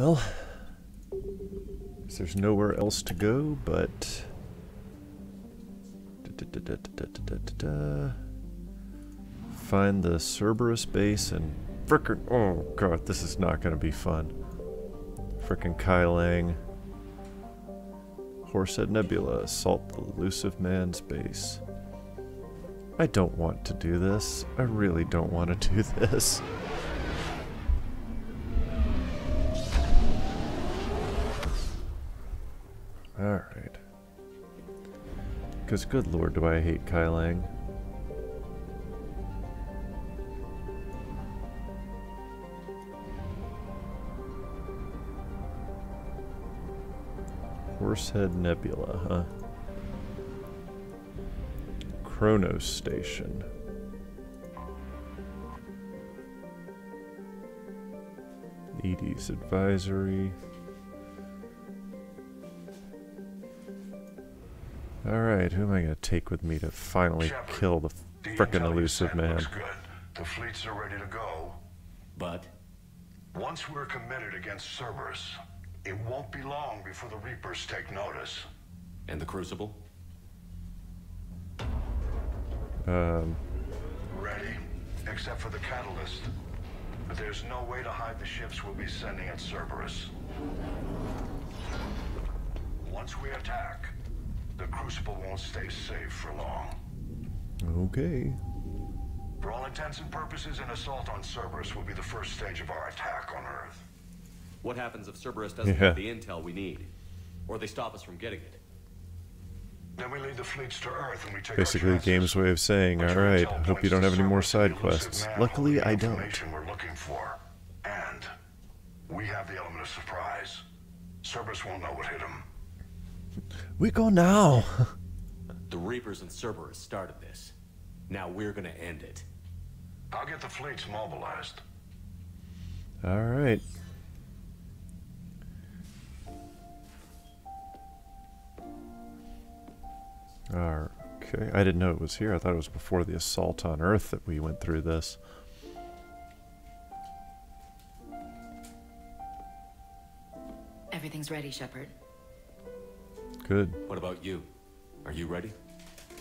Well, there's nowhere else to go but... Da, da, da, Find the Cerberus base and frickin' oh god, this is not gonna be fun. Frickin' Kai Lang. Horsehead Nebula, assault the Illusive Man's base. I don't want to do this. I really don't want to do this. Because good lord do I hate Kai Lang. Horsehead Nebula, huh? Cronos Station. EDI's Advisory. Alright, who am I going to take with me to finally Shepard, kill the frickin' Illusive Man? Good. The fleets are ready to go. But? Once we're committed against Cerberus, it won't be long before the Reapers take notice. And the Crucible? Um... Ready, except for the catalyst. But there's no way to hide the ships we'll be sending at Cerberus. Once we attack, the Crucible won't stay safe for long. Okay. For all intents and purposes, an assault on Cerberus will be the first stage of our attack on Earth. What happens if Cerberus doesn't yeah. have the intel we need? Or they stop us from getting it? Then we lead the fleets to Earth and we take Basically, the game's way of saying, alright, hope you don't have any more side quests. Luckily, I don't. We're looking for. And we have the element of surprise. Cerberus won't know what hit him. We go now. the Reapers and Cerberus started this. Now we're gonna end it. I'll get the fleets mobilized. Alright. Okay, I didn't know it was here. I thought it was before the assault on Earth that we went through this. Everything's ready, Shepard. Good. What about you? Are you ready?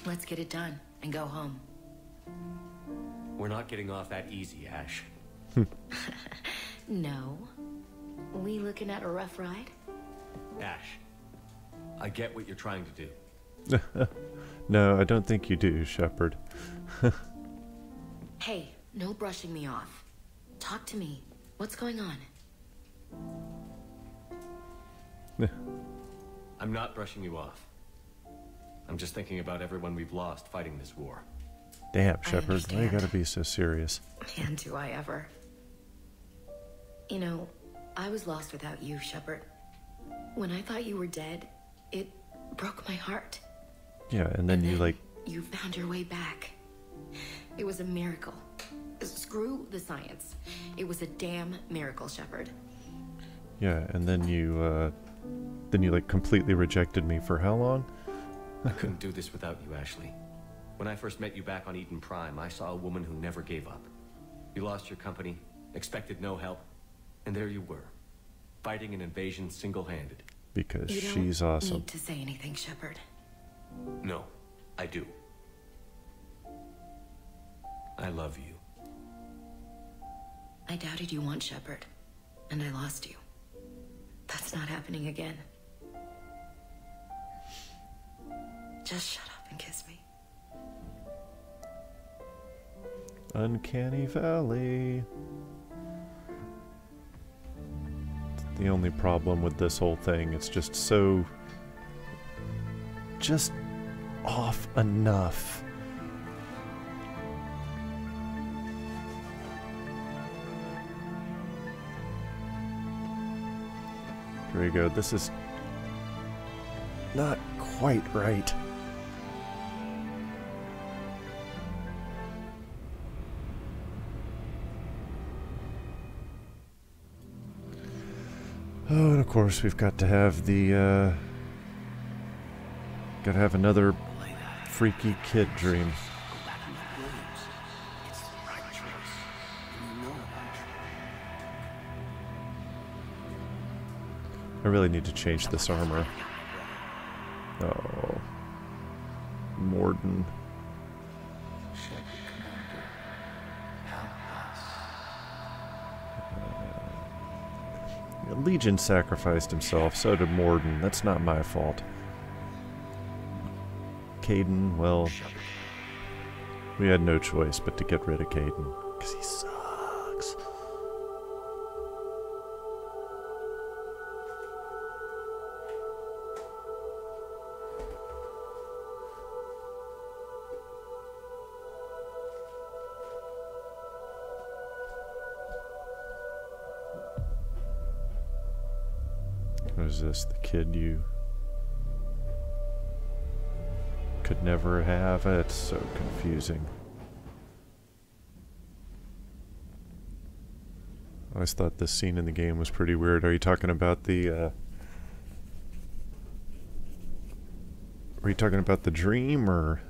Let's get it done and go home. We're not getting off that easy, Ash. no. We looking at a rough ride? Ash, I get what you're trying to do. no, I don't think you do, Shepard. hey, no brushing me off. Talk to me. What's going on? I'm not brushing you off. I'm just thinking about everyone we've lost fighting this war. Damn, Shepard, why you gotta be so serious? Man, do I ever. You know, I was lost without you, Shepard. When I thought you were dead, it broke my heart. Yeah, and then, and then you like... You found your way back. It was a miracle. Screw the science. It was a damn miracle, Shepard. Yeah, and then you, uh... Then you, like, completely rejected me for how long? I couldn't do this without you, Ashley. When I first met you back on Eden Prime, I saw a woman who never gave up. You lost your company, expected no help, and there you were, fighting an invasion single-handed. Because she's awesome. I don't need to say anything, Shepard. No, I do. I love you. I doubted you once, Shepard, and I lost you. That's not happening again. Just shut up and kiss me. Uncanny Valley. The only problem with this whole thing, it's just so just off enough. Here we go. This is not quite right. Oh, and of course we've got to have the, uh, Gotta have another freaky kid dream. Really need to change this armor. Oh. Mordin. Uh, Legion sacrificed himself, so did Mordin. That's not my fault. Kaidan, well, we had no choice but to get rid of Kaidan, is this? The kid you could never have? It's so confusing. I always thought this scene in the game was pretty weird. Are you talking about the, uh... Were you talking about the dream, or...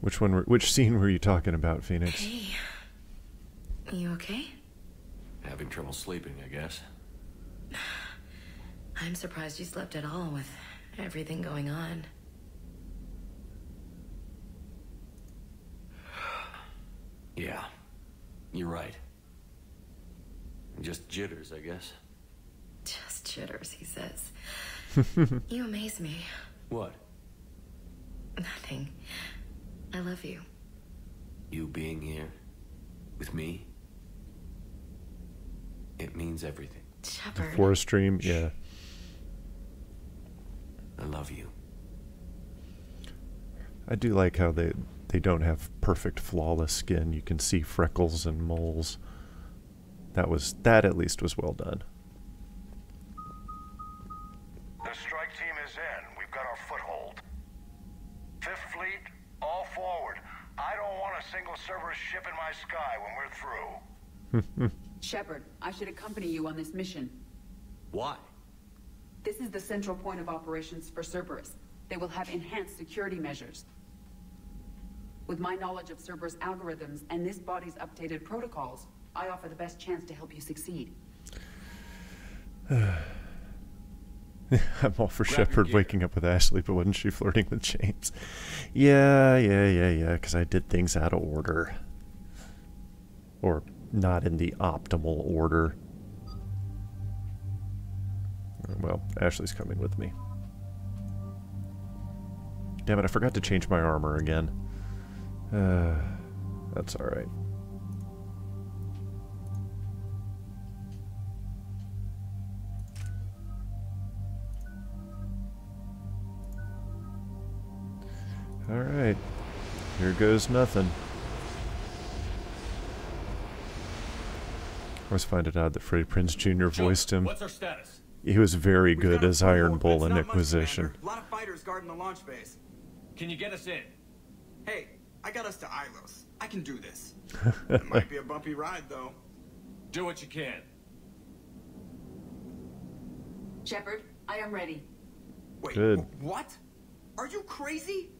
Which one, were, which scene were you talking about, Phoenix? Hey. You okay? Having trouble sleeping, I guess. I'm surprised you slept at all with everything going on. Yeah, you're right. Just jitters, I guess. Just jitters, he says. you amaze me. What? Nothing. I love you. You being here? With me? It means everything. Shepard. Forest Dream, yeah. I love you. I do like how they they don't have perfect flawless skin. You can see freckles and moles. That was that at least was well done. The strike team is in. We've got our foothold. Fifth Fleet, all forward. I don't want a single Cerberus ship in my sky when we're through. Shepard, I should accompany you on this mission. Why? This is the central point of operations for Cerberus. They will have enhanced security measures. With my knowledge of Cerberus algorithms and this body's updated protocols, I offer the best chance to help you succeed. I'm all for Shepard waking up with Ashley, but wasn't she flirting with James? Yeah, yeah, yeah, yeah, because I did things out of order. Or not in the optimal order. Well, Ashley's coming with me. Damn it, I forgot to change my armor again. Uh, that's alright. Alright. Here goes nothing. I always find it odd that Freddie Prinze Jr. voiced him. What's our status? He was very We've good as Iron Bull it's in not Inquisition. Commander. A lot of fighters guarding the launch base. Can you get us in? Hey, I got us to Ilos. I can do this. it might be a bumpy ride, though. Do what you can. Shepard, I am ready. Wait, Good. what? Are you crazy?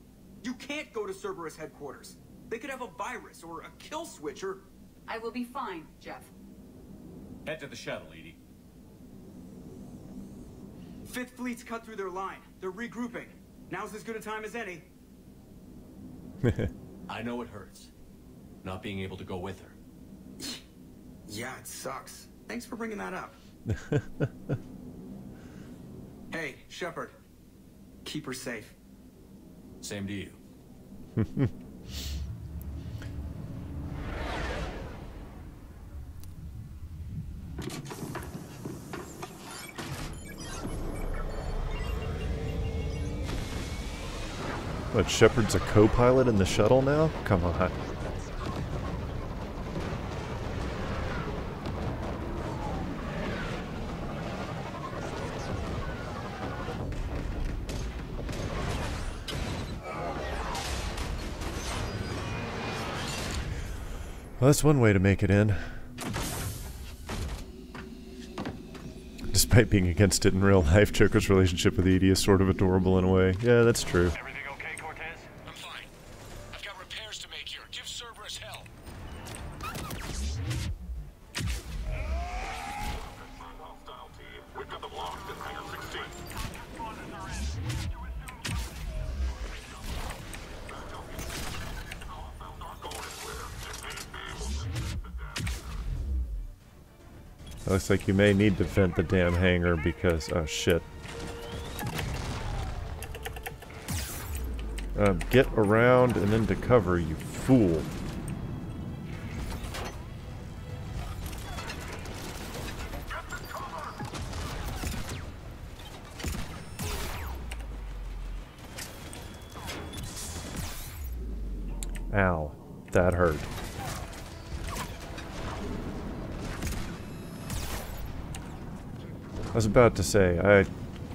You can't go to Cerberus headquarters. They could have a virus or a kill switch or... I will be fine, Jeff. Head to the shuttle, EDI. Fifth Fleet's cut through their line. They're regrouping. Now's as good a time as any. I know it hurts. Not being able to go with her. Yeah, it sucks. Thanks for bringing that up. hey, Shepard. Keep her safe. Same to you. Shepard's a co-pilot in the shuttle now? Come on. Well, that's one way to make it in. Despite being against it in real life, Joker's relationship with EDI is sort of adorable in a way. Yeah, that's true. Like you may need to vent the damn hangar because... Oh, shit. Um, get around and into cover, you fool. About to say, I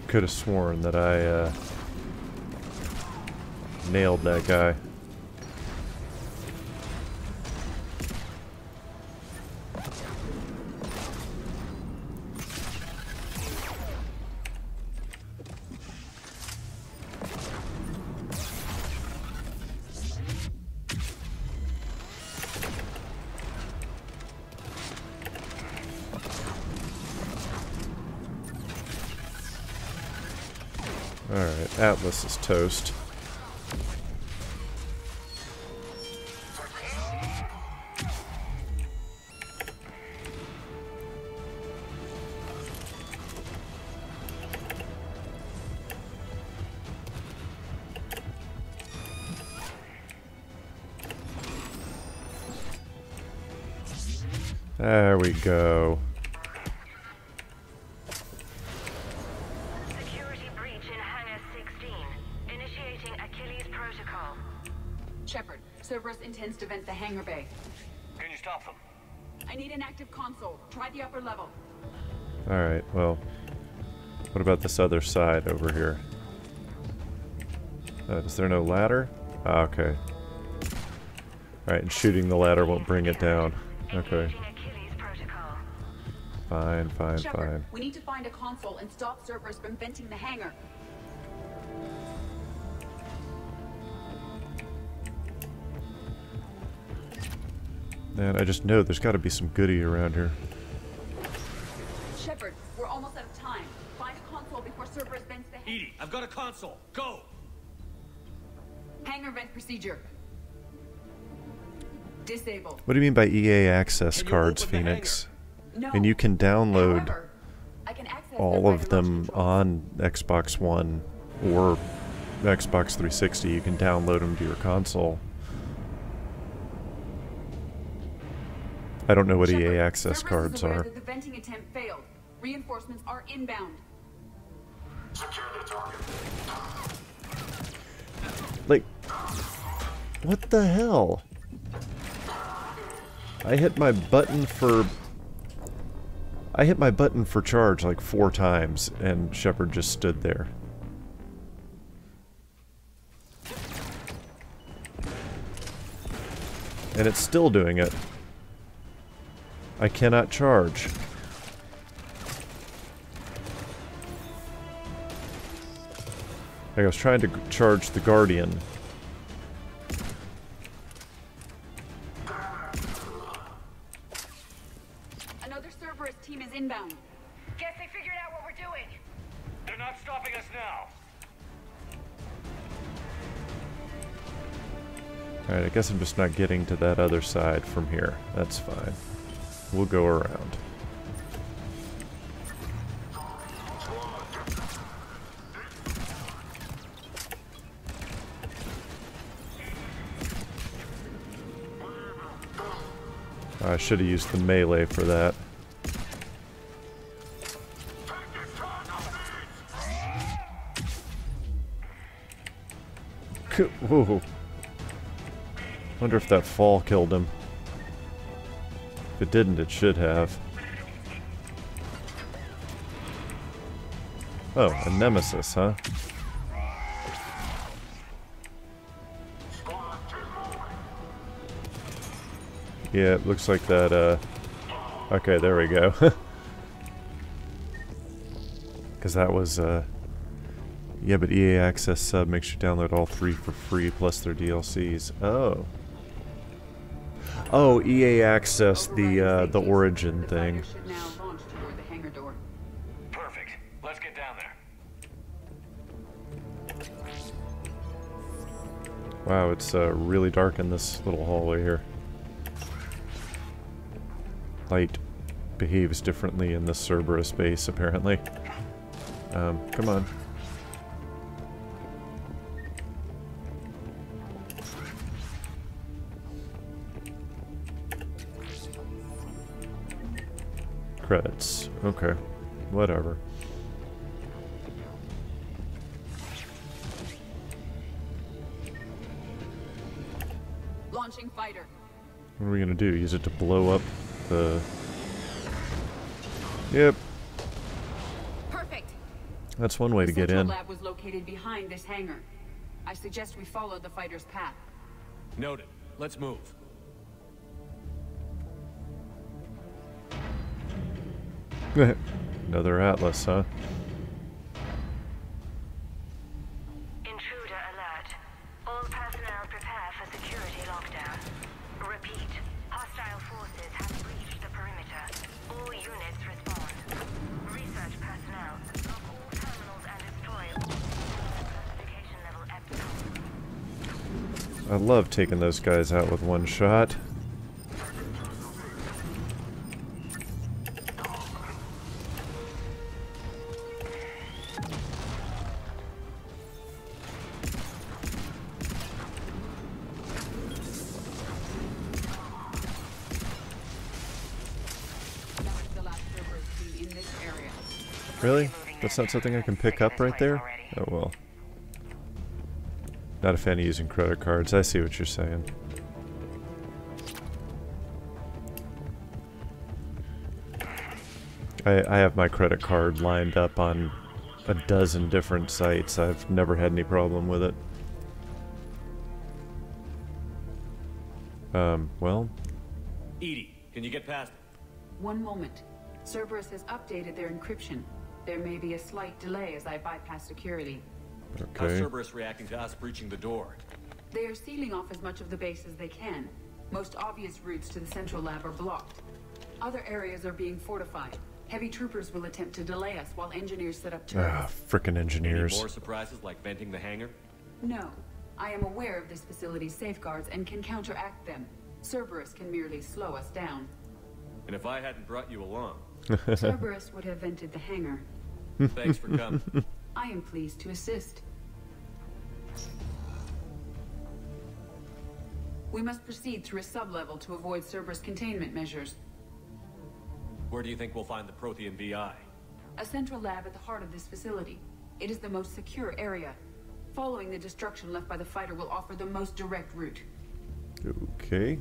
could have sworn that I, uh, nailed that guy. Alright, Atlas is toast. About this other side over here? Uh, is there no ladder? Ah, okay. Alright, and shooting the ladder won't bring it down. Okay. Engaging Achilles Protocol. Fine, fine, Shepard, fine. we need to find a console and stop Cerberus from venting the hangar. Man, I just know there's gotta be some goodie around here. Shepard, we're almost out of time. Find a console before Cerberus vents the hangar. EDI, I've got a console. Go! Hangar vent procedure. Disabled. What do you mean by EA access Can cards, Phoenix? No. And you can download However, I can access all of them control. on Xbox One or Xbox 360. You can download them to your console. I don't know what Shepard, EA access cards are. The venting attempt failed. Reinforcements are inbound. Like, what the hell? I hit my button for. I hit my button for charge like four times, and Shepard just stood there. And it's still doing it. I cannot charge. Like I was trying to charge the Guardian. Another Cerberus team is inbound. Guess they figured out what we're doing. They're not stopping us now. Alright, I guess I'm just not getting to that other side from here. That's fine. We'll go around. I should have used the melee for that. Whoa. Wonder if that fall killed him. If it didn't, it should have. Oh, a nemesis, huh? Yeah, it looks like that, uh... Okay, there we go. Because that was, uh... Yeah, but EA Access sub makes you download all three for free plus their DLCs. Oh. Oh, EA Access, the, uh, the Origin thing. fighter should now launch toward the hangar door. Perfect. Let's get down there. Wow, it's uh, really dark in this little hallway here. Light. behaves differently in the Cerberus base, apparently. Um, come on. Credits. Okay. Whatever. Launching fighter. What are we gonna do? Use it to blow up the... Yep, Perfect. that's one way to get in. lab was located behind this hangar. I suggest we follow the fighter's path. Noted. Let's move. Another Atlas, huh? Love taking those guys out with one shot. Really? That's not something I can pick up right there? Oh well. Not a fan of using credit cards. I see what you're saying. I, I have my credit card lined up on a dozen different sites. I've never had any problem with it. Um, well, EDI, can you get past it? One moment. Cerberus has updated their encryption. There may be a slight delay as I bypass security. How's. Cerberus reacting to us breaching the door? They are sealing off as much of the base as they can. Most obvious routes to the central lab are blocked. Other areas are being fortified. Heavy troopers will attempt to delay us while engineers set up Ah, turrets. frickin' Any engineers. more surprises like venting the hangar? No. I am aware of this facility's safeguards and can counteract them. Cerberus can merely slow us down. And if I hadn't brought you along, Cerberus would have vented the hangar. thanks for coming. I am pleased to assist. We must proceed through a sublevel to avoid Cerberus containment measures. Where do you think we'll find the Prothean VI? A central lab at the heart of this facility. It is the most secure area. Following the destruction left by the fighter will offer the most direct route. Okay.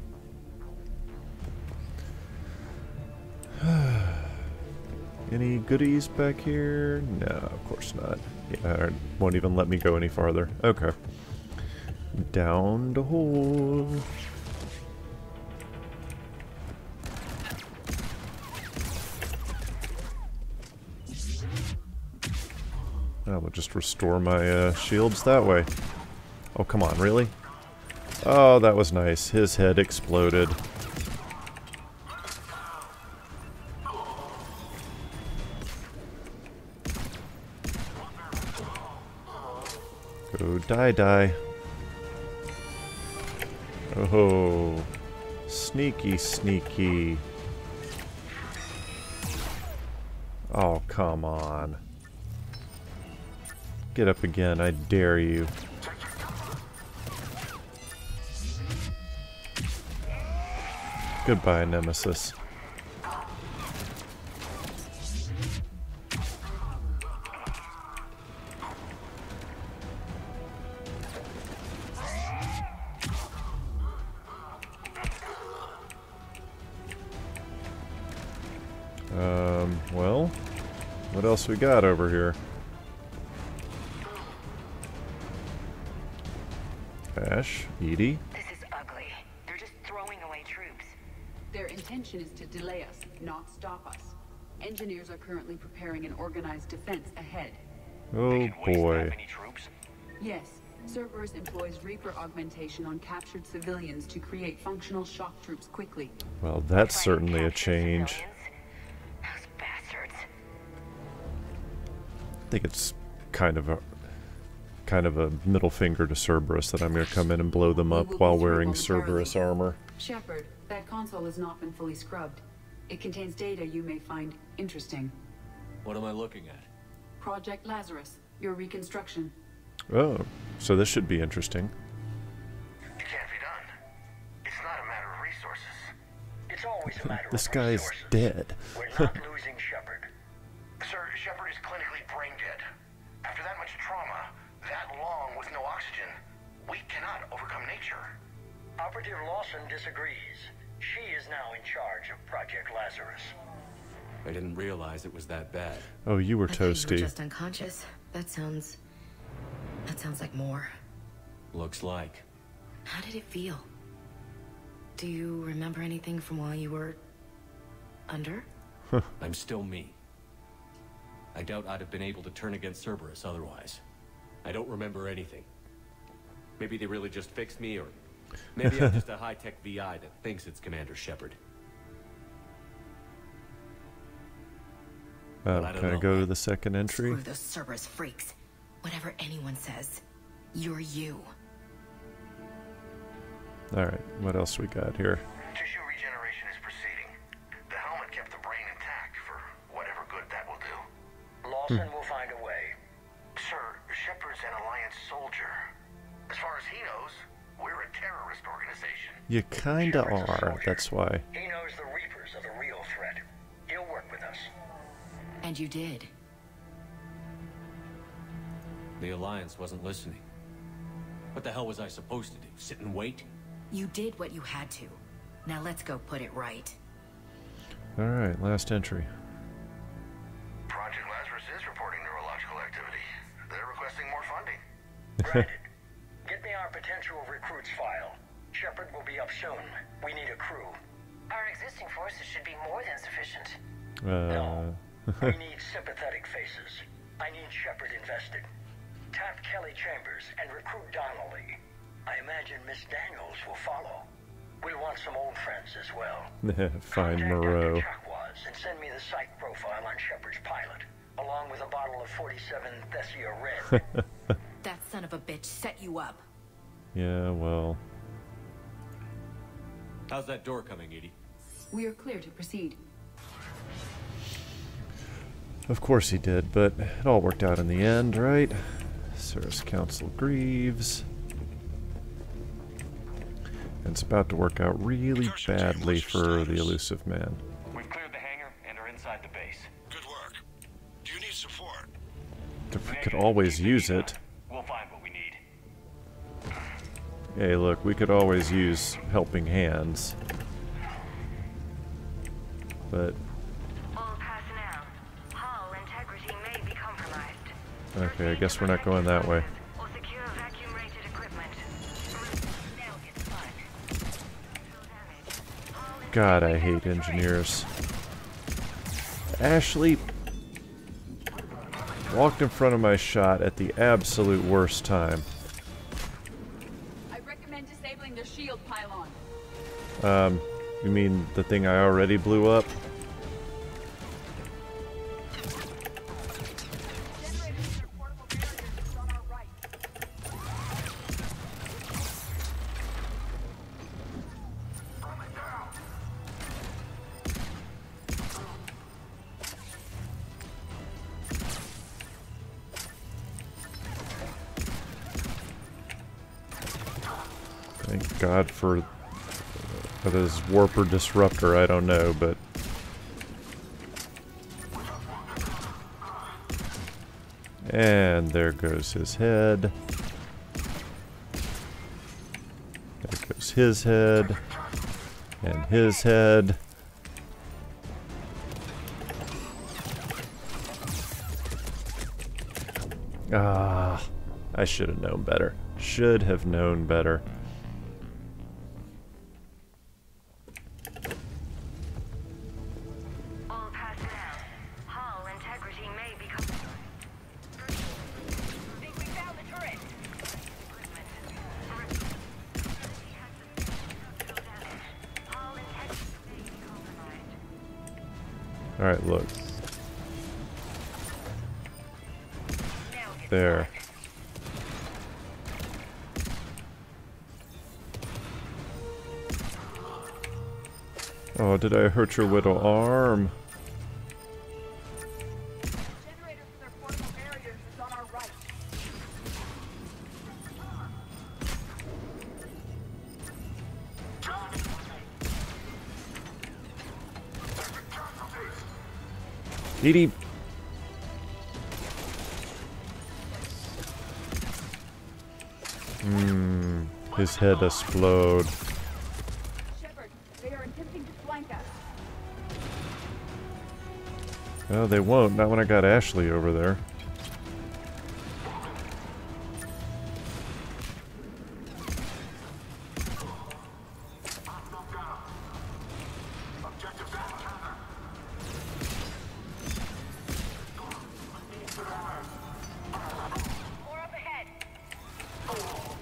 Any goodies back here? No, of course not. Yeah, won't even let me go any farther. Okay. Down the hole. I will just restore my uh, shields that way. Oh, come on, really? Oh, that was nice. His head exploded. Die die. Oh, sneaky sneaky. Oh, come on. Get up again, I dare you. Goodbye, Nemesis. Else we got over here? Ash, EDI. This is ugly. They're just throwing away troops. Their intention is to delay us, not stop us. Engineers are currently preparing an organized defense ahead. Oh boy. Yes, Cerberus employs Reaper augmentation on captured civilians to create functional shock troops quickly. Well, that's certainly a capture change. Think it's kind of a kind of a middle finger to Cerberus that I'm going to come in and blow them up while wearing. Cerberus armor. Shepard, that console has not been fully scrubbed. It contains data you may find interesting. What am I looking at? Project Lazarus, your reconstruction. Oh, so this should be interesting. It can't be done. It's not a matter of resources. It's always a matter This of guy's resources. dead. We're not losing disagrees. She is now in charge of Project Lazarus. I didn't realize it was that bad. Oh, you were I thought toasty. just unconscious. That sounds. That sounds like more. Looks like. How did it feel? Do you remember anything from while you were. under? I'm still me. I doubt I'd have been able to turn against Cerberus otherwise. I don't remember anything. Maybe they really just fixed me, or maybe I'm just a high-tech VI that thinks it's Commander Shepard. I don't can I know. go to the second entry? Screw those Cerberus freaks. Whatever anyone says, you're you. Alright, what else we got here? Tissue regeneration is proceeding. The helmet kept the brain intact for whatever good that will do. Lawson hmm. will You kinda are, that's why. He knows the Reapers are the real threat. He'll work with us. And you did. The Alliance wasn't listening. What the hell was I supposed to do? Sit and wait? You did what you had to. Now let's go put it right. Alright, last entry. Project Lazarus is reporting neurological activity. They're requesting more funding. Granted. Get me our potential recruits file. Shepard will be up soon. We need a crew. Our existing forces should be more than sufficient. Uh, we need sympathetic faces. I need Shepard invested. Tap Kelly Chambers and recruit Donnelly. I imagine Miss Daniels will follow. We'll want some old friends as well. Find Contact Moreau. Dr. Chakwas and send me the psych profile on Shepard's pilot, along with a bottle of 47 Thessia Red. That son of a bitch set you up. Yeah, well. How's that door coming, EDI? We are clear to proceed. Of course he did, but it all worked out in the end, right? Cirrus Council grieves. And it's about to work out really badly for the Illusive Man. We've cleared the hangar and are inside the base. Good work. Do you need support? If we could always use it. Hey, look, we could always use helping hands. But, All personnel. Hull integrity may be compromised. okay, I guess we're not going that way. Or secure vacuum-rated equipment. Now gets fun. God, I hate engineers. Ashley walked in front of my shot at the absolute worst time. Um, you mean the thing I already blew up? For this warper disruptor. I don't know, but and there goes his head. There goes his head and his head. Ah, I should have known better. Should have known better. Did I hurt your little arm? Right. EDI. Hmm. His head explode. Well, they won't. Not when I got Ashley over there.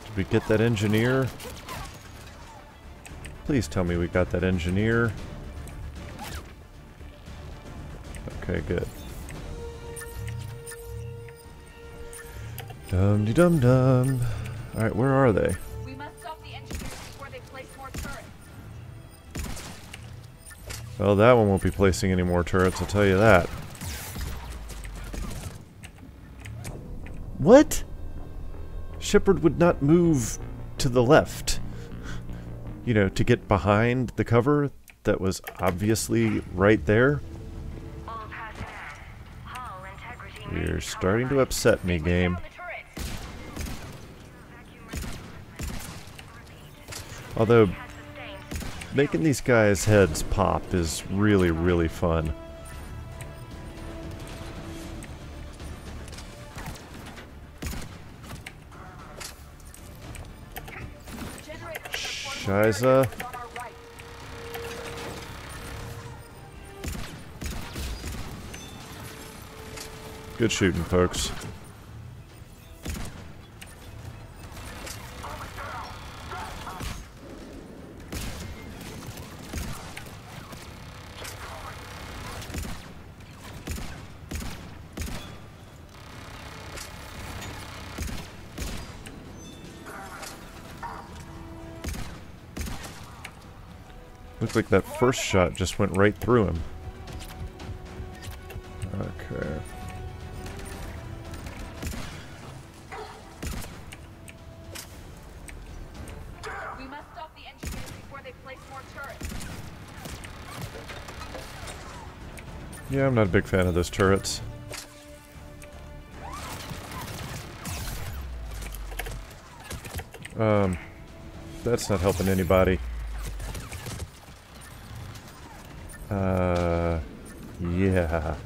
Did we get that engineer? Please tell me we got that engineer. Okay, good. Dum de dum dum. Alright, where are they? We must stop the engineers before they place more turrets. Well, that one won't be placing any more turrets, I'll tell you that. What? Shepard would not move to the left. You know, to get behind the cover that was obviously right there. You're starting to upset me, game. Although, making these guys' heads pop is really, really fun. Shiza. Good shooting, folks. Looks like that first shot just went right through him. I'm not a big fan of those turrets. Um, that's not helping anybody. Uh, yeah.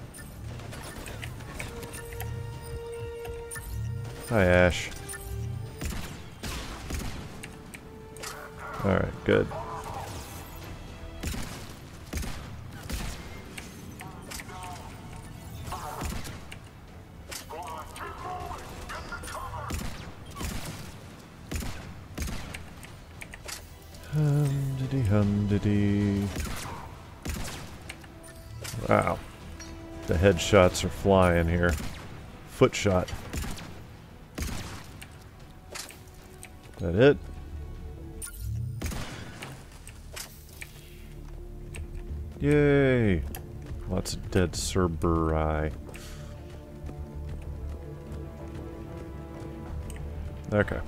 Headshots are flying here. Foot shot. That it? Yay! Lots of dead Cerberi. Okay.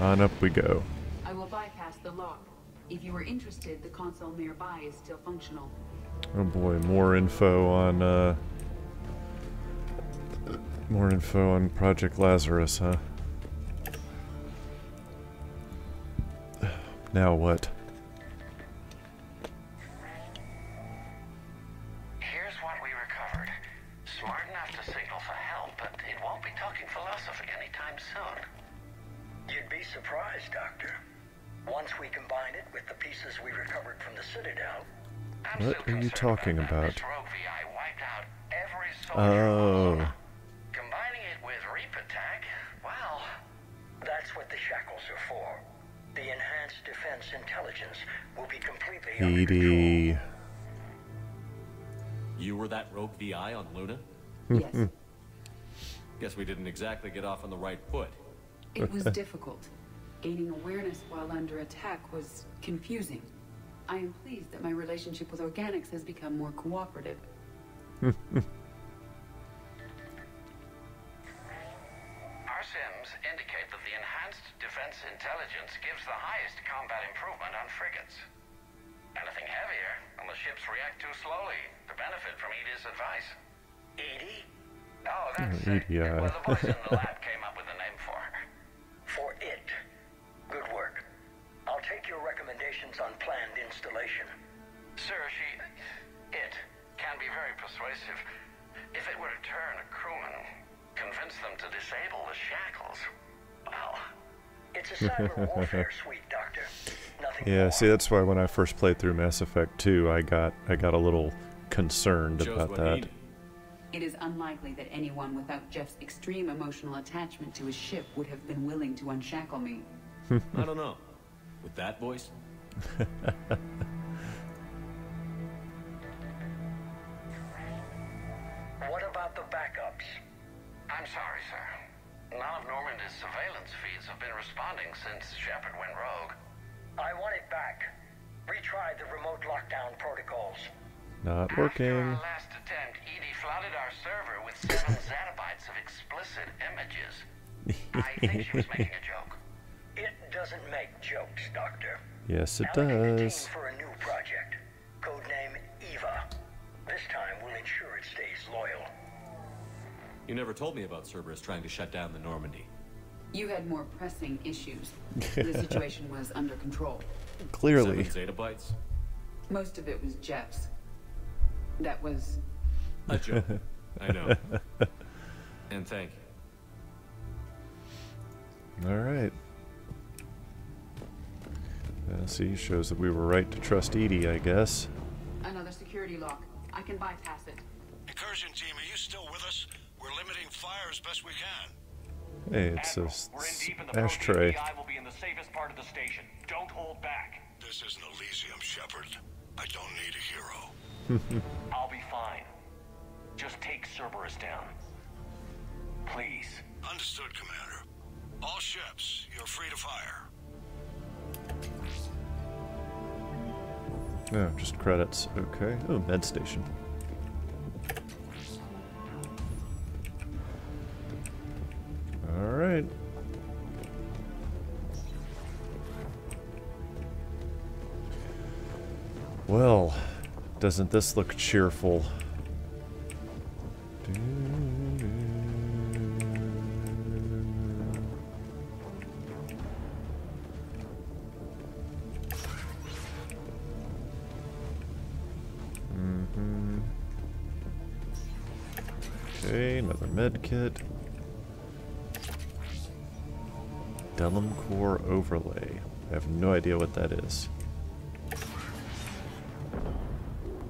On up we go. I will bypass the lock. If you are interested, the console nearby is still functional. Oh boy, more info on, uh... More info on Project Lazarus, huh? Now what? Here's what we recovered. Smart enough to signal for help, but it won't be talking philosophy anytime soon. You'd be surprised, Doctor. Once we combine it with the pieces we recovered from the Citadel. I'm What are you talking about? This rogue VI wiped out every soldier. Oh. Completely. EDI. You were that rogue VI on Luna? Yes, Guess we didn't exactly get off on the right foot. it was difficult. Gaining awareness while under attack was confusing. I am pleased that my relationship with organics has become more cooperative. Our sims indicate that the enhanced defense intelligence gives the highest combat improvement on frigates. Ships react too slowly to benefit from EDI's advice. EDI? Oh, that's Oh, it. EDI. Well, the boys in the lab came up with a name for her. For it. Good work. I'll take your recommendations on planned installation. Sir, she... It can be very persuasive. If it were to turn a crewman, convince them to disable the shackles, well... It's a cyber warfare suite, Doctor. Nothing Yeah, more. see, that's why when I first played through Mass Effect 2, I got I got a little concerned Shows about that. It is unlikely that anyone without Jeff's extreme emotional attachment to his ship would have been willing to unshackle me. I don't know. With that voice? a joke. It doesn't make jokes, Doctor. Yes, it Allocate the team does. for a new project. Codename Eva. This time we'll ensure it stays loyal. You never told me about Cerberus trying to shut down the Normandy. You had more pressing issues. the situation was under control. Clearly. Seven zettabytes? Most of it was Jeff's. That was A joke. I know. And thank you. All right. Uh, see, shows that we were right to trust EDI, I guess. another security lock. I can bypass it. Incursion team, are you still with us? We're limiting fire as best we can. Hey, it's a Admiral, s- we're in deep in the ashtray. Prothean VI will be in the safest part of the station. Don't hold back. This isn't Elysium, Shepard. I don't need a hero. I'll be fine. Just take Cerberus down. Please. Understood, Commander. All ships, you're free to fire. Oh, just credits. Okay. Oh, med station. All right. Well, doesn't this look cheerful? Mm-hmm. Okay, another med kit. Delum Core Overlay. I have no idea what that is.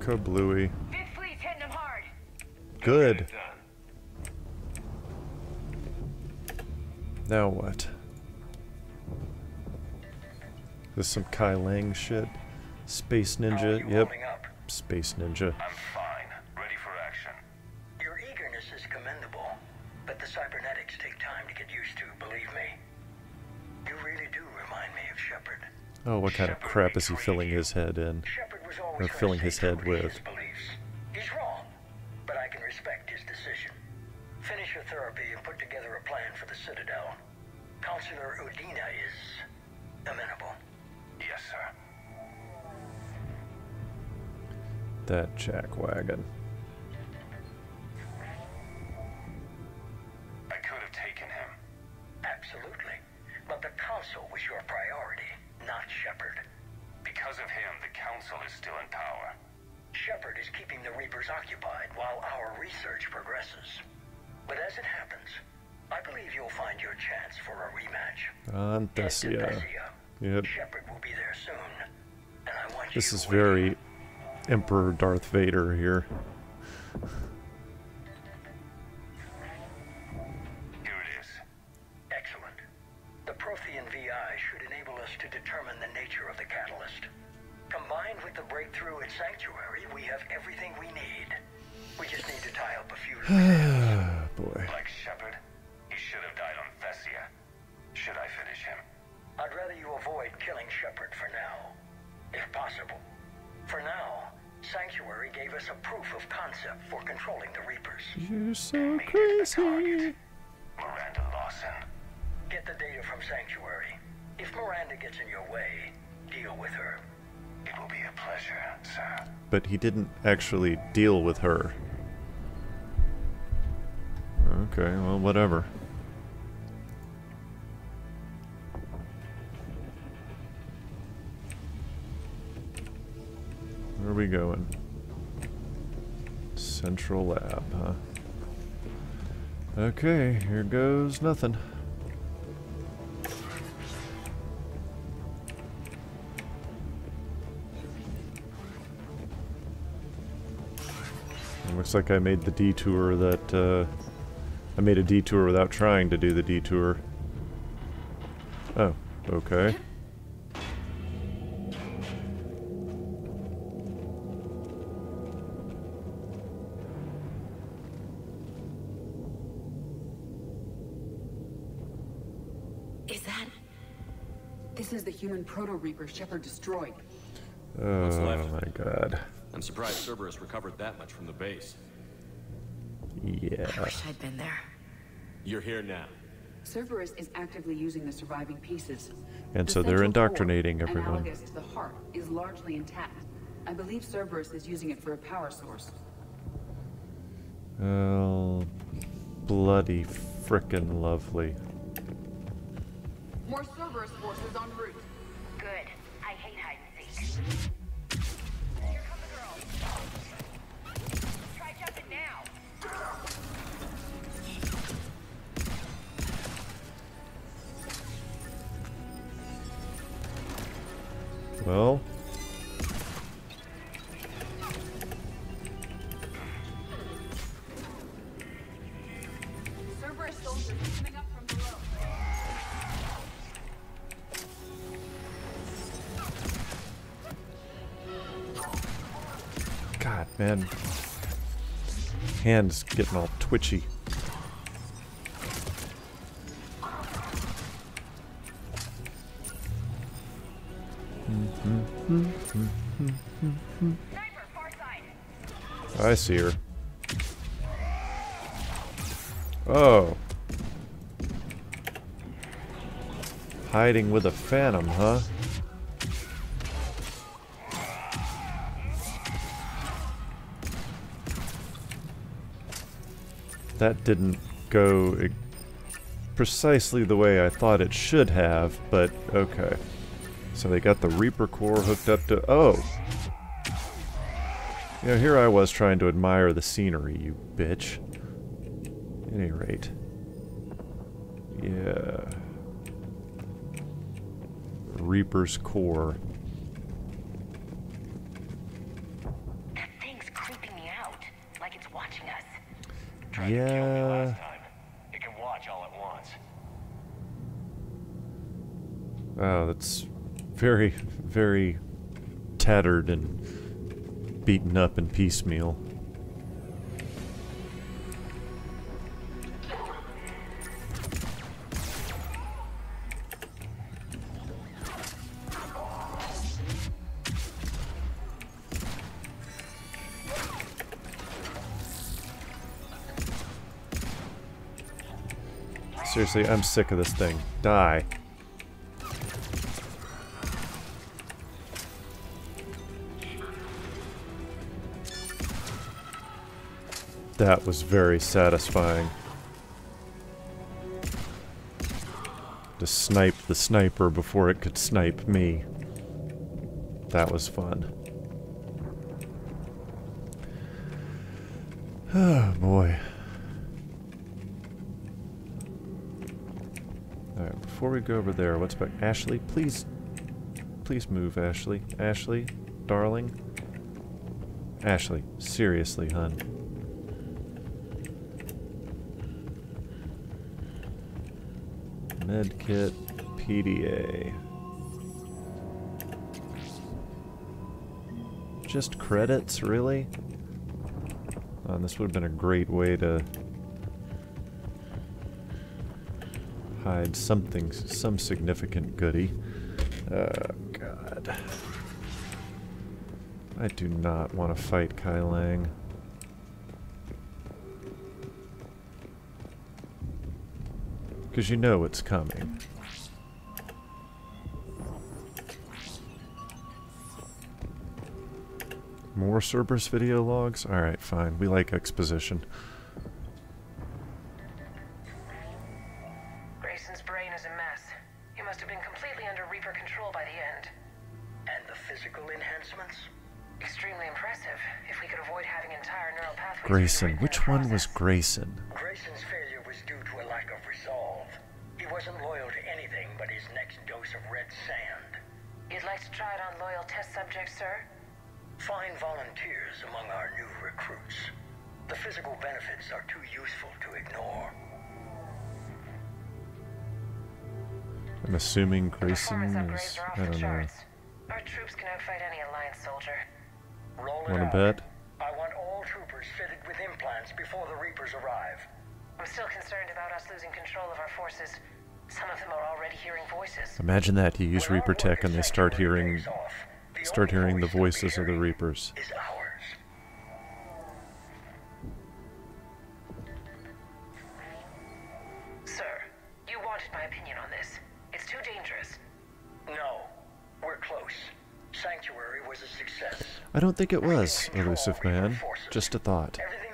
Kablooey. Fifth Fleet's hitting them hard. Good. Now what? This some Kai Lang shit? Space Ninja? Yep. Space Ninja. I'm fine. Ready for action. Your eagerness is commendable, but the cybernetics take time to get used to, believe me. You really do remind me of Shepard. Oh, what kind of crap is he filling you. his head in? Shepard filling his head with. This is very Emperor Darth Vader here. Here it is. Excellent. The Prothean VI should enable us to determine the nature of the catalyst. Combined with the breakthrough at Sanctuary, we have everything we need. We just need to tie up a few Sanctuary gave us a proof of concept for controlling the Reapers. You're so crazy. Miranda Lawson. Get the data from Sanctuary. If Miranda gets in your way, deal with her. It will be a pleasure, sir. But he didn't actually deal with her. Okay, well, whatever. We going? Central lab, huh? Okay, here goes nothing. It looks like I made the detour that, uh, I made a detour without trying to do the detour. Oh, okay. Is the human proto-reaper Shepard destroyed. Oh my god. I'm surprised Cerberus recovered that much from the base. Yeah. I wish I'd been there. You're here now. Cerberus is actively using the surviving pieces. And The so they're indoctrinating core, everyone. Analogous to the heart is largely intact. I believe Cerberus is using it for a power source. Oh, bloody frickin' lovely. Hands getting all twitchy. Side. I see her. Oh. Hiding with a phantom, huh? That didn't go precisely the way I thought it should have, but okay. So they got the Reaper core hooked up to... Oh! You know, here I was trying to admire the scenery, you bitch. At any rate. Yeah. Reaper's core. Once. Wow, that's very, very tattered and beaten up and piecemeal. Seriously, I'm sick of this thing. Die. That was very satisfying. To snipe the sniper before it could snipe me. That was fun. Oh boy. Alright, before we go over there, what's back? Ashley, please. Please move, Ashley. Ashley, darling. Ashley, seriously, hun. Medkit, PDA. Just credits, really? Oh, this would have been a great way to hide something, some significant goodie. Oh, uh, God. I do not want to fight Kai Lang. Because you know it's coming. More Cerberus video logs? Alright, fine. We like exposition. Grayson. Which one was Grayson? Grayson's failure was due to a lack of resolve. He wasn't loyal to anything but his next dose of red sand. You'd like to try it on loyal test subjects, sir? Find volunteers among our new recruits. The physical benefits are too useful to ignore. I'm assuming Grayson is. upgrades are off I don't know. charts. Our troops can outfight any Alliance soldier. Roll it Want out. to bet? Forces. Some of them are already hearing voices. Imagine that you use Reaper Tech and they start hearing start hearing the voices of the Reapers. Sir, you wanted my opinion on this. It's too dangerous. No, we're close. Sanctuary was a success. I don't think it was, Illusive Man. Just a thought. Everything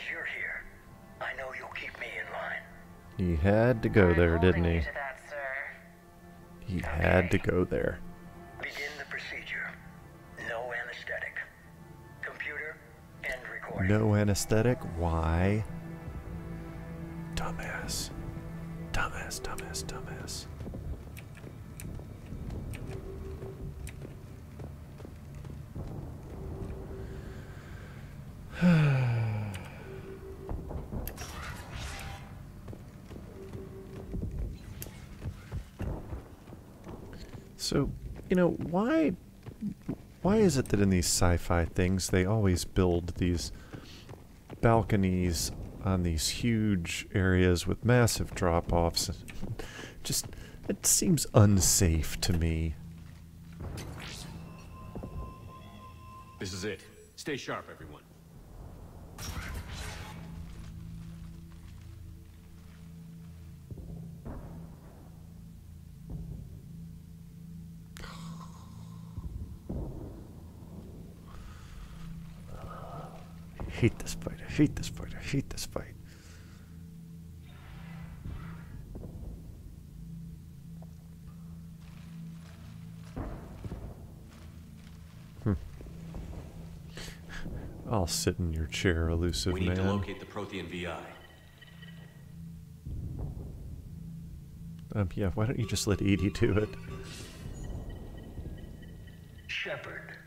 As you're here, I know you'll keep me in line. He had to go there, didn't he? That. He had to go there. Begin the procedure. No anesthetic. Computer, end recording. No anesthetic? Why? Why why is it that in these sci-fi things they always build these balconies on these huge areas with massive drop-offs? Just it seems unsafe to me. This is it. Stay sharp, everyone. Hate this fight. I hate this fight. Hmm. I'll sit in your chair, Illusive we need man. to locate the Prothean VI. Um, yeah, why don't you just let EDI do it? Shepard,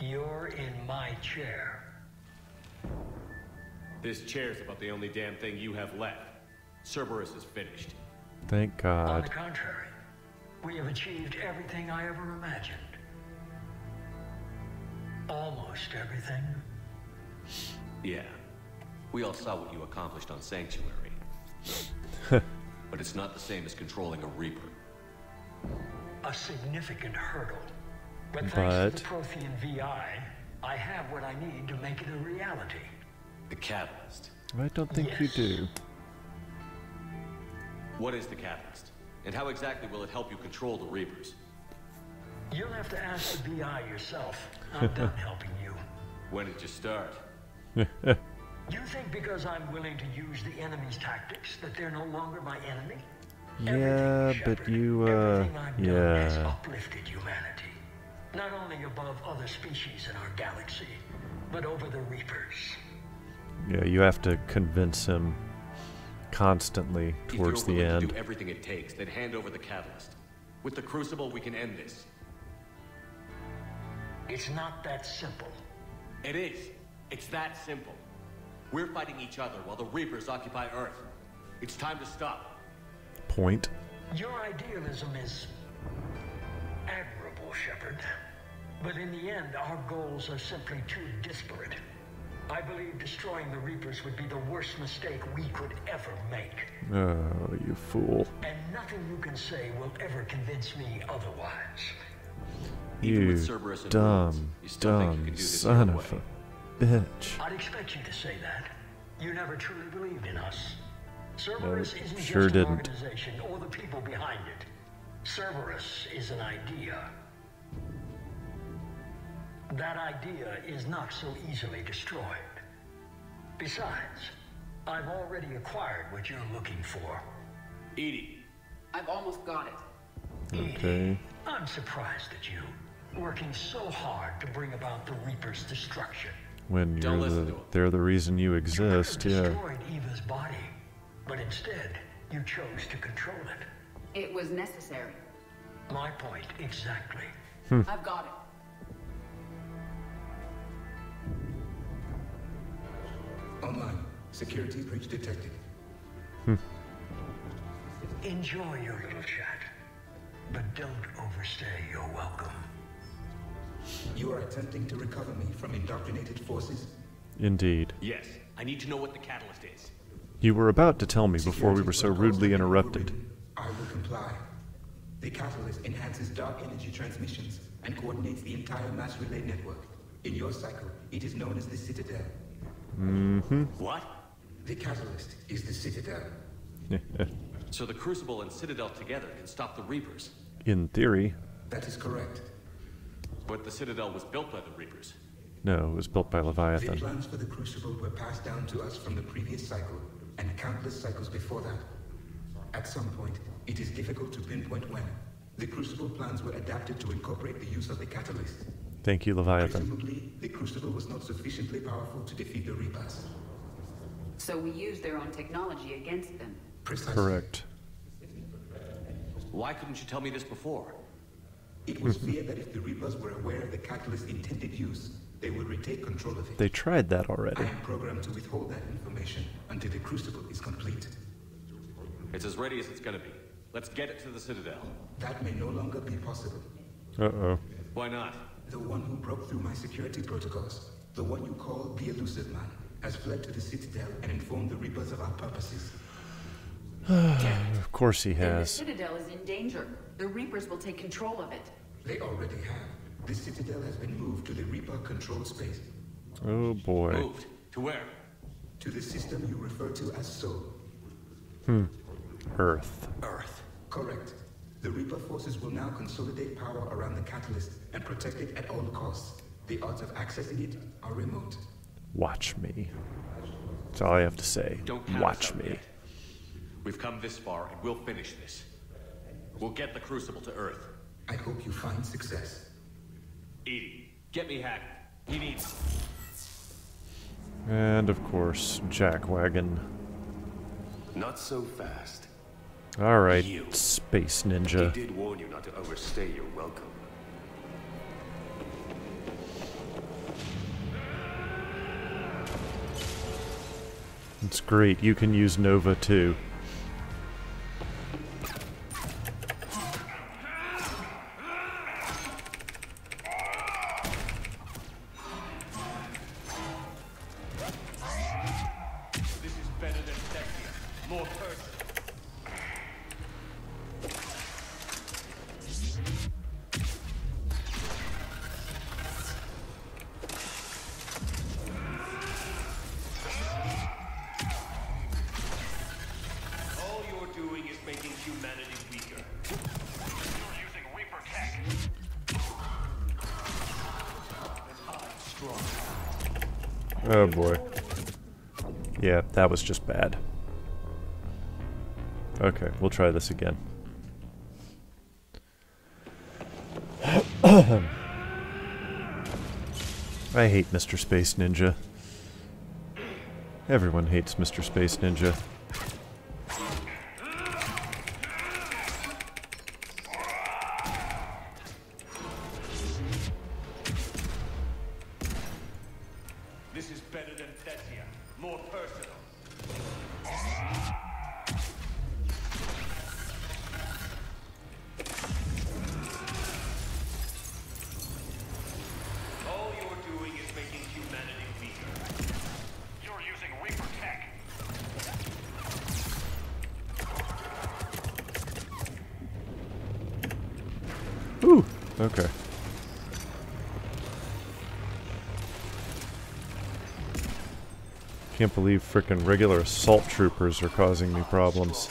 you're in my chair. This chair's about the only damn thing you have left. Cerberus is finished. Thank God. On the contrary, we have achieved everything I ever imagined. Almost everything. Yeah. We all saw what you accomplished on Sanctuary. but it's not the same as controlling a Reaper. A significant hurdle. But thanks But- to the Prothean VI, I have what I need to make it a reality. The Catalyst. I don't think you do. What is the Catalyst? And how exactly will it help you control the Reapers? You'll have to ask the VI yourself. I'm done helping you. When did you start? You think because I'm willing to use the enemy's tactics that they're no longer my enemy? Yeah, but you, uh, Everything I've done has yeah. uplifted humanity. Not only above other species in our galaxy, but over the Reapers. Yeah, you have to convince him constantly If towards you're the willing to end. do everything it takes, then hand over the Catalyst. With the Crucible, we can end this. It's not that simple. It is. It's that simple. We're fighting each other while the Reapers occupy Earth. It's time to stop. Point. Your idealism is admirable, Shepard. But in the end, our goals are simply too disparate. I believe destroying the Reapers would be the worst mistake we could ever make. Oh, you fool. And nothing you can say will ever convince me otherwise. You Cerberus dumb, rules, you still think you dumb do son of way. a bitch. I'd expect you to say that. You never truly believed in us. Cerberus isn't sure just an didn't. organization or the people behind it. Cerberus is an idea. That idea is not so easily destroyed. Besides, I've already acquired what you're looking for. EDI, I've almost got it. Okay. I'm surprised at you, working so hard to bring about the Reaper's destruction. When Don't you're listen the, to 'em. they're the reason you exist, you could yeah. destroyed Eva's body, but instead, you chose to control it. It was necessary. My point exactly. Hmm. I've got it. Online. Security breach detected. Hmm. Enjoy your little chat, but don't overstay your welcome. You are attempting to recover me from indoctrinated forces? Indeed. yes, I need to know what the catalyst is. You were about to tell me before we were so rudely interrupted. I will comply. The catalyst enhances dark energy transmissions and coordinates the entire mass relay network. In your cycle, it is known as the Citadel. Mm-hmm. What? The catalyst is the Citadel. So the Crucible and Citadel together can stop the Reapers. In theory. That is correct. But the Citadel was built by the Reapers. No, it was built by Leviathan. The plans for the Crucible were passed down to us from the previous cycle and countless cycles before that. At some point, it is difficult to pinpoint when. The Crucible plans were adapted to incorporate the use of the catalyst. Thank you, Leviathan. Presumably, the Crucible was not sufficiently powerful to defeat the Reapers. So we used their own technology against them. Precisely. Correct. Why couldn't you tell me this before? It was feared that if the Reapers were aware of the catalyst's intended use, they would retake control of it. They tried that already. I already. am programmed to withhold that information until the Crucible is complete. It's as ready as it's gonna be. Let's get it to the Citadel. That may no longer be possible. Uh-oh. Why not? The one who broke through my security protocols, the one you call the Illusive Man, has fled to the Citadel and informed the Reapers of our purposes. Of course he Then the. Citadel is in danger. The Reapers will take control of it. They already have. The Citadel has been moved to the Reaper control space, Oh boy. Moved. To where? to the system you refer to as Sol. Hmm. Earth. Earth. Correct. The Reaper forces will now consolidate power around the catalyst and protect it at all costs. The odds of accessing it are remote. Watch me. That's all I have to say. Don't count Watch me. yet. We've come this far, and we'll finish this. We'll get the Crucible to Earth. I hope you find success. EDI, get me Hack. He needs. And of course, Jackwagon. Not so fast. Alright, You. Space He Ninja. did warn you not to overstay your welcome. It's great. You can use Nova too. Doing is making humanity weaker. You're using Reaper tech. Oh boy. Yeah, that was just bad. Okay, we'll try this again. I hate Mr. Space Ninja. Everyone hates Mr. Space Ninja. I can't believe frickin' regular assault troopers are causing me problems.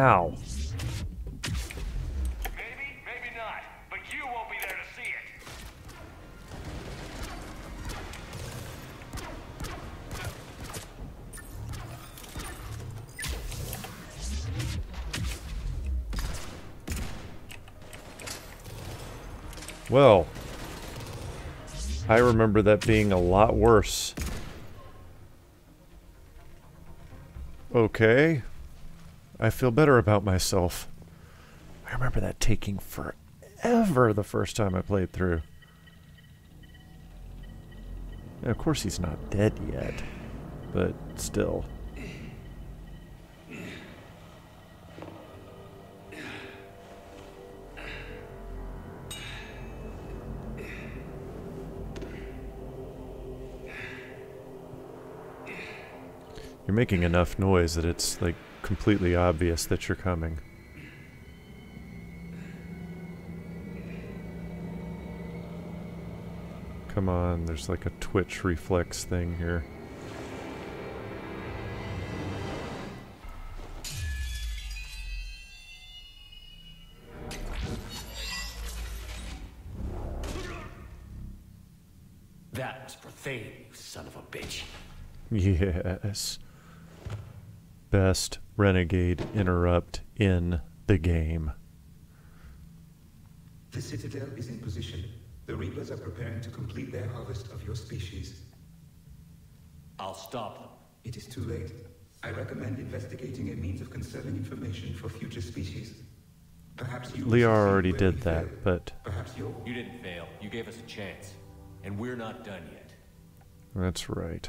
Maybe, maybe not. But you won't be there to see it. Well, I remember that being a lot worse. Okay. I feel better about myself. I remember that taking forever the first time I played through. Of course, he's not dead yet, but still. You're making enough noise that it's like completely obvious that you're coming. Come on, there's like a twitch reflex thing here. That was profane, you son of a bitch. Yes. Best renegade interrupt in the game. The Citadel is in position. The Reapers are preparing to complete their harvest of your species. I'll stop them. It is too late. I recommend investigating a means of conserving information for future species. Perhaps you Liar already did that, failed. but Perhaps you're You didn't fail. You gave us a chance. And we're not done yet. that's right.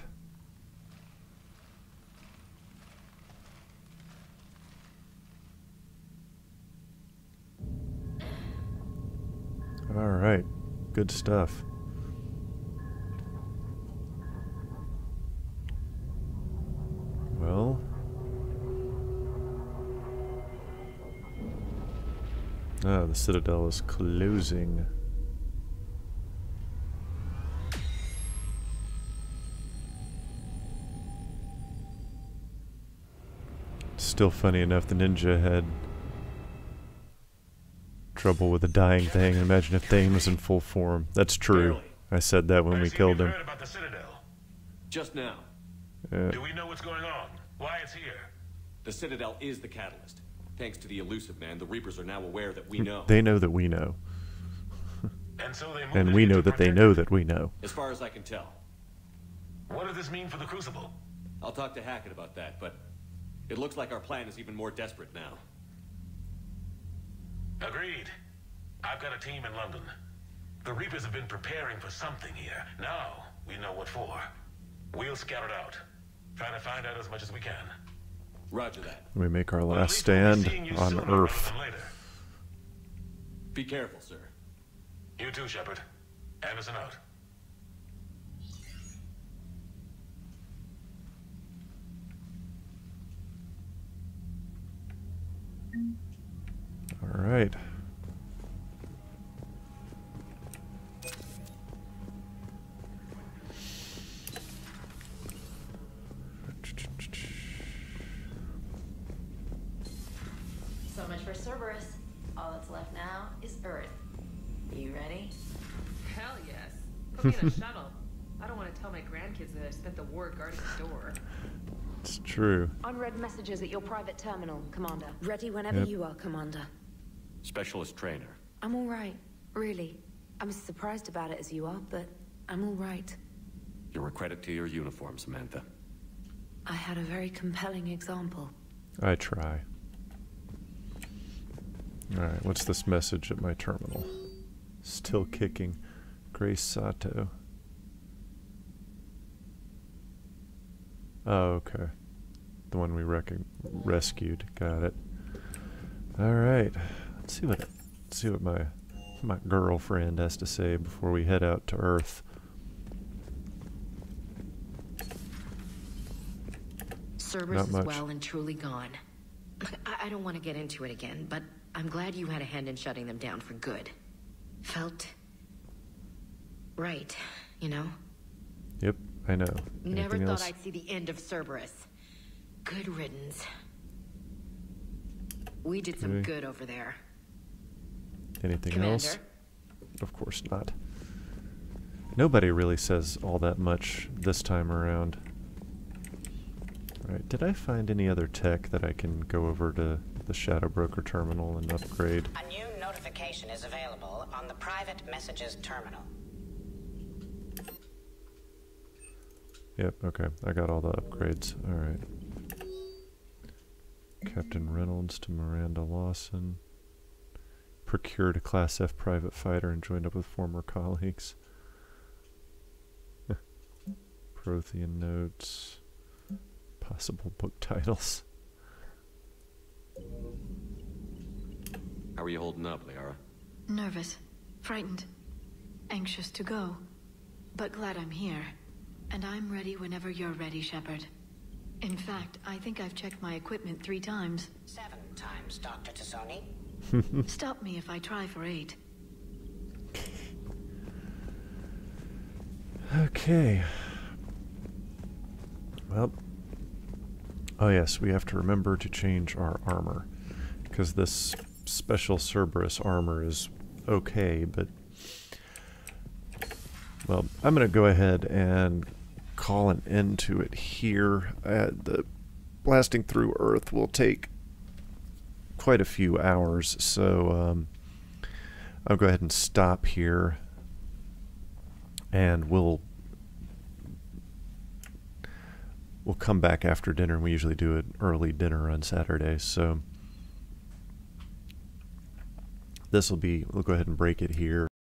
All right. Good stuff. Well. Ah, the Citadel is closing. Still funny enough, the ninja had trouble with the dying thing. Imagine if Thane was in full form. That's true. I said that when we killed him. Heard about the Citadel. Just now, Yeah. Do we know what's going on? Why it's here? the Citadel is the catalyst. Thanks to the Illusive Man, the Reapers are now aware that we hmm. know. They know that we know. And so they moved And we know that they know that we know. As far as I can tell. What does this mean for the Crucible? I'll talk to Hackett about that, but it looks like our plan is even more desperate now. Agreed. I've got a team in London. The Reapers have been preparing for something here. Now we know what for. We'll scout it out. Try to find out as much as we can. Roger that. We make our Well, at last we'll stand on Earth. later. Be careful, sir. You too, Shepard. Anderson out. All right. So much for Cerberus. All that's left now is Earth. You ready? Hell yes. Put me in a shuttle. I don't want to tell my grandkids that I spent the war guarding the door. It's true. Unread messages at your private terminal, Commander. Ready whenever Yep. you are, Commander. Specialist trainer. I'm all right, really. I'm as surprised about it as you are, but I'm all right. You're a credit to your uniform, Samantha. I had a very compelling example. I try. Alright, what's this message at my terminal? Still kicking. Grace Sato. Oh, okay. The one we rescued. Got it. Alright. Let's see what let's see what my my girlfriend has to say before we head out to Earth. Cerberus is well and truly gone. I, I don't want to get into it again, but I'm glad you had a hand in shutting them down for good. Felt right, you know? Yep, I know. Never Anything thought else? I'd see the end of Cerberus. Good riddance. We did some Okay. good over there. Anything else? Of course not. Nobody really says all that much this time around. Alright, did I find any other tech that I can go over to the Shadow Broker terminal and upgrade? A new notification is available on the private messages terminal. Yep, okay. I got all the upgrades. Alright. Captain Reynolds to Miranda Lawson. Procured a Class F private fighter and joined up with former colleagues. Prothean notes. Possible book titles. How are you holding up, Liara? Nervous, frightened, anxious to go. But glad I'm here. And I'm ready whenever you're ready, Shepard. In fact, I think I've checked my equipment three times. Seven times, Dr. T'Soni. Stop me if I try for eight. Okay. Well. Oh, yes, we have to remember to change our armor. Because this special Cerberus armor is okay, but. Well, I'm going to go ahead and call an end to it here. Uh, the blasting through Earth will take quite a few hours, so um, I'll go ahead and stop here. And we'll we'll come back after dinner. And we usually do an early dinner on Saturdays so. This will be we'll go ahead and break it here